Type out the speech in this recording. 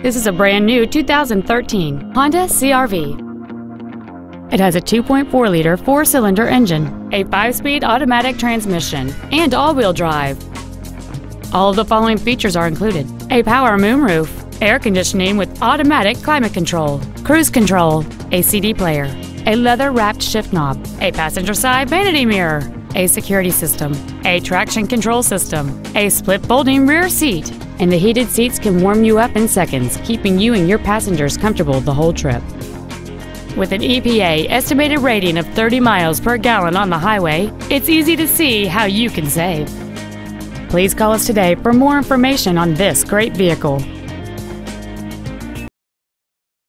This is a brand new 2013 Honda CRV. It has a 2.4-liter four-cylinder engine, a 5-speed automatic transmission, and all-wheel drive. All of the following features are included. A power moonroof, air conditioning with automatic climate control, cruise control, a CD player, a leather-wrapped shift knob, a passenger side vanity mirror, a security system, a traction control system, a split folding rear seat, and the heated seats can warm you up in seconds, keeping you and your passengers comfortable the whole trip. With an EPA estimated rating of 30 miles per gallon on the highway, it's easy to see how you can save. Please call us today for more information on this great vehicle.